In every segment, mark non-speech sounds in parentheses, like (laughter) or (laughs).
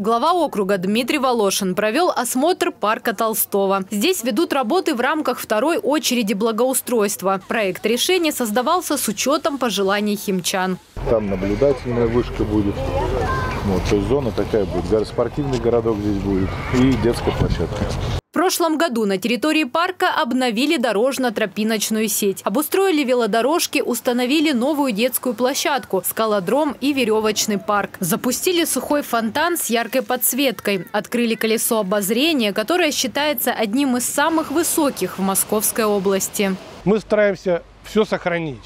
Глава округа Дмитрий Волошин провел осмотр парка Толстого. Здесь ведут работы в рамках второй очереди благоустройства. Проект решения создавался с учетом пожеланий химчан. Там наблюдательная вышка будет. Вот, то есть зона такая будет. Спортивный городок здесь будет и детская площадка. Прошлом году на территории парка обновили дорожно-тропиночную сеть. Обустроили велодорожки, установили новую детскую площадку, скалодром и веревочный парк. Запустили сухой фонтан с яркой подсветкой. Открыли колесо обозрения, которое считается одним из самых высоких в Московской области. Мы стараемся все сохранить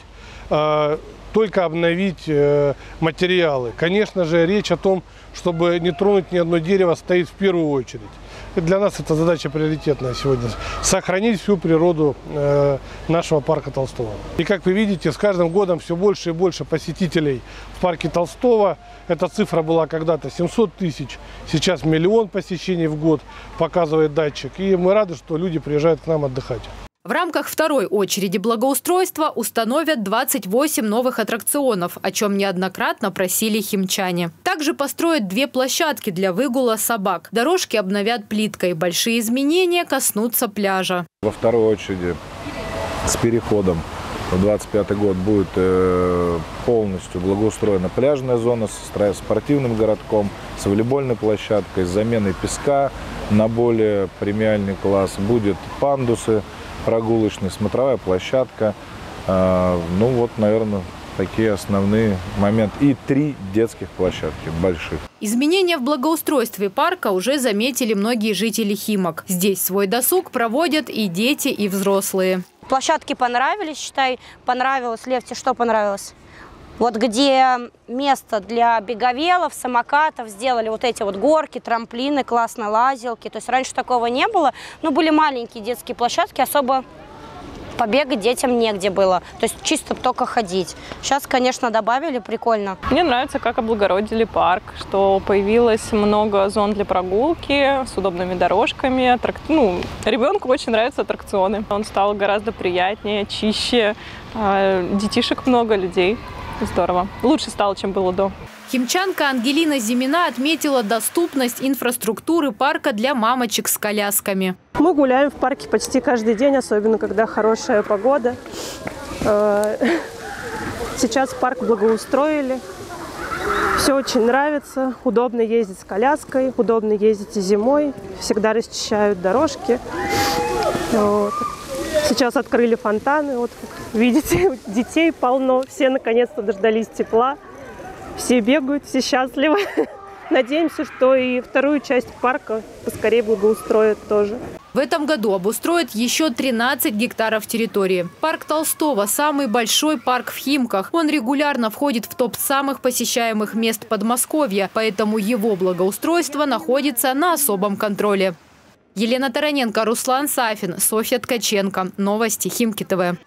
а, только обновить э, материалы. Конечно же, речь о том, чтобы не тронуть ни одно дерево, стоит в первую очередь. И для нас это задача приоритетная сегодня. Сохранить всю природу э, нашего парка Толстого. И как вы видите, с каждым годом все больше и больше посетителей в парке Толстого. Эта цифра была когда-то 700 тысяч, сейчас миллион посещений в год показывает датчик. И мы рады, что люди приезжают к нам отдыхать. В рамках второй очереди благоустройства установят 28 новых аттракционов, о чем неоднократно просили химчане. Также построят две площадки для выгула собак. Дорожки обновят плиткой. Большие изменения коснутся пляжа. Во второй очереди с переходом в 25 год будет э, полностью благоустроена пляжная зона с спортивным городком, с волейбольной площадкой, с заменой песка на более премиальный класс. Будет пандусы прогулочный, смотровая площадка. А, ну вот, наверное, такие основные моменты. И три детских площадки больших. Изменения в благоустройстве парка уже заметили многие жители Химок. Здесь свой досуг проводят и дети, и взрослые. Площадки понравились, считай, понравилось. Левте что понравилось? Вот где место для беговелов, самокатов, сделали вот эти вот горки, трамплины, классно лазилки. То есть раньше такого не было. Ну, были маленькие детские площадки, особо побегать детям негде было. То есть чисто только ходить. Сейчас, конечно, добавили, прикольно. Мне нравится, как облагородили парк, что появилось много зон для прогулки с удобными дорожками. Аттрак... Ну, ребенку очень нравятся аттракционы. Он стал гораздо приятнее, чище. А, детишек много людей. Здорово. Лучше стало, чем было до. Химчанка Ангелина Зимина отметила доступность инфраструктуры парка для мамочек с колясками. Мы гуляем в парке почти каждый день, особенно когда хорошая погода. Э, сейчас парк благоустроили. Все очень нравится. Удобно ездить с коляской, удобно ездить и зимой. Всегда расчищают дорожки. Вот. Сейчас открыли фонтаны. Вот видите, (laughs) детей полно. Все наконец-то дождались тепла. Все бегают, все счастливы. (laughs) Надеемся, что и вторую часть парка поскорее благоустроят тоже. В этом году обустроят еще 13 гектаров территории. Парк Толстого – самый большой парк в Химках. Он регулярно входит в топ самых посещаемых мест Подмосковья, поэтому его благоустройство находится на особом контроле. Елена Тараненко, Руслан Сафин, Софья Ткаченко. Новости Химки ТВ.